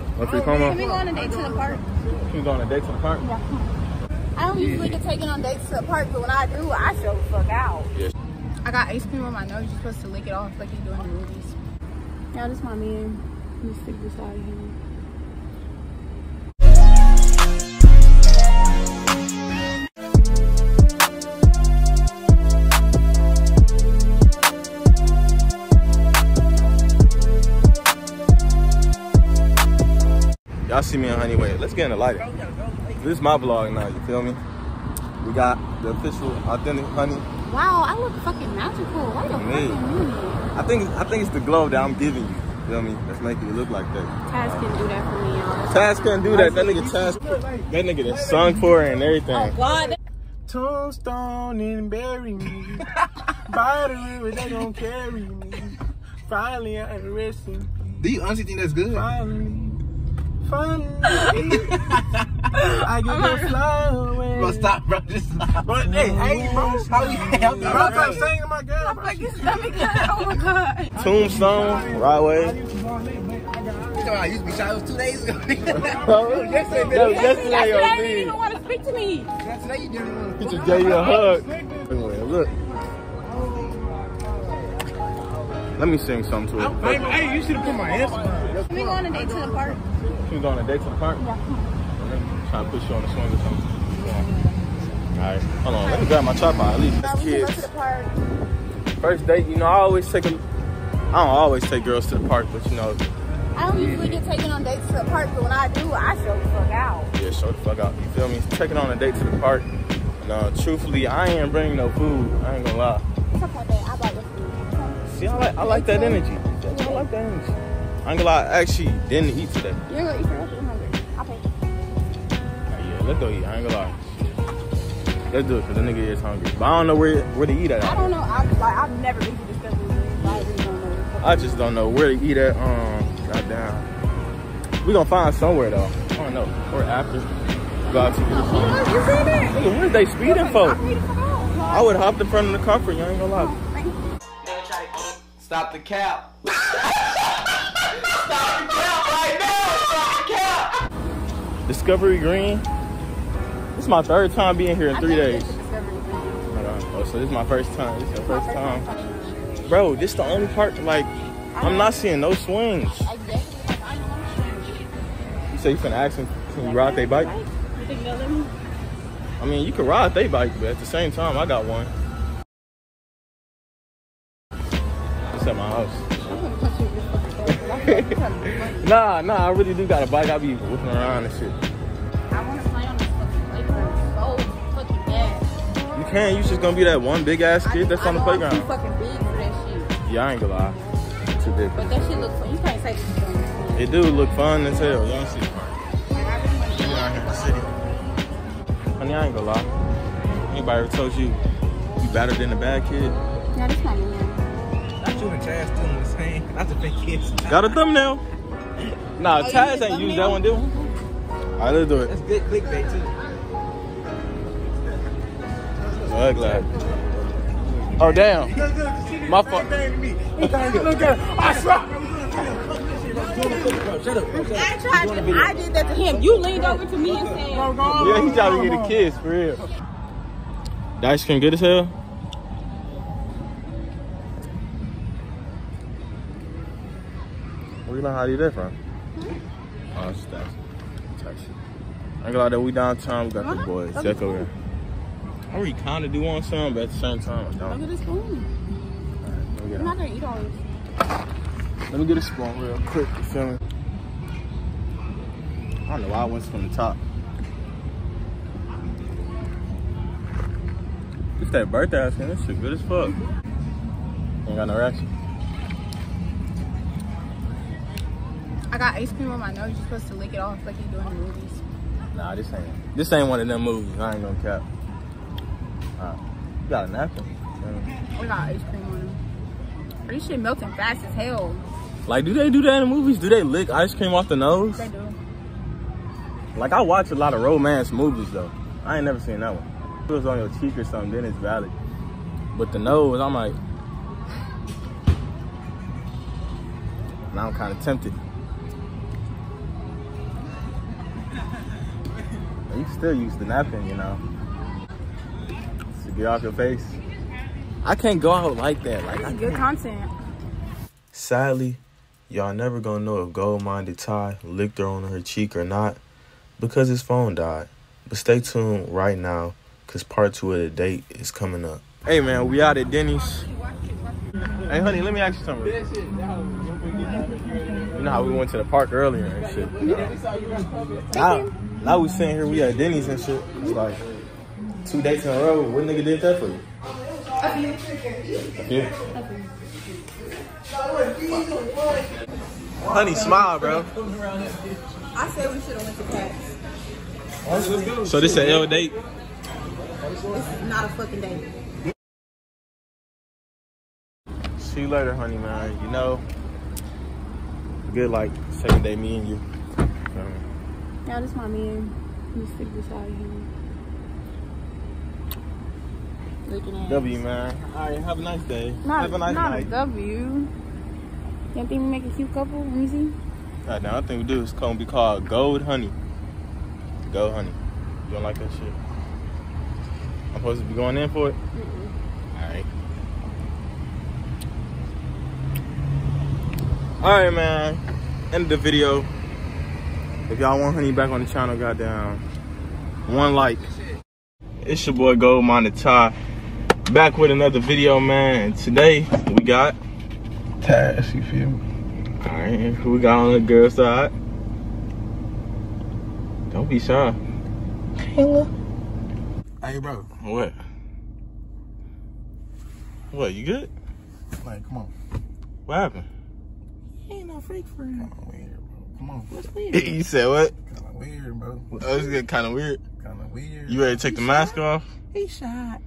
What's your Can we go on a date to the park? You going on a date to the park? I don't usually get taken on dates to the park, but when I do, I show the fuck out. Yes. I got ice cream on my nose. You're supposed to lick it off like you do in the movies. Yeah, this is my man. Let me stick this out of here. Y'all see me on Honeyway. Let's get in the lighting. This is my vlog now, you feel me? We got the official authentic honey. Wow, I look fucking magical. Wait a Me. fucking minute. I think I think it's the glow that I'm giving you. You feel me? That's making you look like that. Taz can do that for me, y'all. Taz couldn't do that. That nigga Taz, that nigga that sung for her and everything. Oh, God. Tombstone and bury me. By the river, they gon' carry me. Finally, I am resting. Do you honestly think that's good? Finally, finally, I get to fly away. Bro, stop, bro. Just stop. But hey, hey, bro, How you help me? I'm not trying to my girl. bro. Like his stomach cut. Oh my god. Tombstone, right way. I used to be shy. It was two days ago. That was yesterday, that was Yesterday, yesterday, you yo, didn't B. even want to speak to me. Yesterday you didn't want to. He just gave you a hug. Anyway, look. Let me sing something to Hey, her. hey, you should have put my answer. Can we go on a date to the park? She was on a date to the park. Yeah. Trying to push you on the swing or something. Yeah. All right, hold on. Let me grab my tripod at least. We can go to Kids. the park. First date, you know, I always take a. I don't always take girls to the park, but you know, I don't usually get taken on dates to the park, but when I do, I show the fuck out. yeah, show the fuck out. You feel me? Taking on a date to the park. No, uh, truthfully, I ain't bringing no food. I ain't gonna lie. It's okay, babe. I bought your food. See, I like, I like that energy. I like that energy. I ain't gonna lie, I actually didn't eat today. You're gonna eat for nothing. I'm hungry. I'll pay. Yeah, let's go eat. I ain't gonna lie. Let's do it, cause the nigga is hungry. But I don't know where where to eat at. I don't know. I like. I've never been to Discovery Green. I really don't know. I just don't know where to eat at. Um, goddamn. We gonna find somewhere though. I don't know. Or after. Go out to get. You said that. Nigga, what is they speeding for? I need to come out. I would hop in front of the comfort. You ain't gonna lie. Stop the cap. Stop the cap right now. Stop the cap. Discovery Green. This is my third time being here in three days. Oh, so this is my first time. This is the first time. Bro, this the only part, like, I'm not seeing no swings. I guess like, I don't know. You say you finna ask them, can you ride their bike? You think they'll let me? I mean, you can ride their bike, but at the same time, I got one. It's at my house. Nah, nah, I really do got a bike. I be whipping around and shit. I want to play on this fucking playground so fucking bad. You can't. you just gonna be that one big ass kid that's I on the know I'm playground. fucking big for that shit. Yeah, I ain't gonna lie. Too big. But that shit looks fun. You can't say this fun. It do look fun as hell. You don't see. Like, I really want to You out here in the city. Honey, I ain't gonna lie. Anybody ever told you you better than a bad kid? Yeah, this my man. Not you and Chaz still in the same. Not the fake kids. Got a thumbnail? Nah, Oh, Taz ain't used that one, did we? Alright, let's do it. That's good clickbait too. Ugly. Oh damn. My fault. I swear. Shut up. I tried to, I did that to him. You leaned over to me and said, Yeah, he trying to get a kiss for real. The ice cream good as hell? You learn how to eat that from? Oh, it's taxi. Taxi. I ain't gonna that we downtown, we got the boys. Check over here. I really kinda do want some, but at the same time, I look don't. Look at this spoon. Let me get I'm a- not gonna eat all this. Let me get a spoon real quick, you feel me? I don't know why I went from the top. It's that birthday ice cream. This shit good as fuck. Ain't got no reaction. I got ice cream on my nose. You're supposed to lick it off like you do in the movies. Nah, this ain't. This ain't one of them movies. I ain't gonna cap. You got a napkin. We got ice cream on them. This shit melting fast as hell. Like, do they do that in the movies? Do they lick ice cream off the nose? They do. Like, I watch a lot of romance movies though. I ain't never seen that one. If it was on your cheek or something, then it's valid. But the nose, I'm like, now I'm kind of tempted. Still use the napkin, you know, to get off your face. I can't go out like that. Like, I good content. Sadly, y'all never gonna know if Gold Minded Ty licked her on her cheek or not because his phone died. But stay tuned right now because part two of the date is coming up. Hey man, we out at Denny's. Hey honey, let me ask you something. You know how we went to the park earlier and shit. Now, now we sitting here, we at Denny's and shit. It's like two dates in a row. What nigga did that for you? Yeah. Honey, smile, bro. I said we should have went to Cats. So this an L date? This is not a fucking date. See you later, honey, man. You know, good like second day, me and you. Feel me? Now this my man. Let me stick this out here. Looking at W, man. All right, have a nice day. Not, have a nice not night. a W. You don't think we make a cute couple? Let me see. All right, now I think we do is gonna be called Gold Honey. Gold Honey. You don't like that shit? I'm supposed to be going in for it? All right. All right, man. End of the video. If y'all want Honey back on the channel, goddamn, one like. It's your boy Gold Minded Back with another video, man. Today we got Tash, you feel me? All right, who we got on the girl side? Don't be shy. Hey, bro. What? What? You good? Like, come on. What happened? Ain't no freak for you. Come on. What's you said what? Kind of weird, bro. Oh, this getting kind of weird. Kind of weird. You ready to take the mask off? He shot.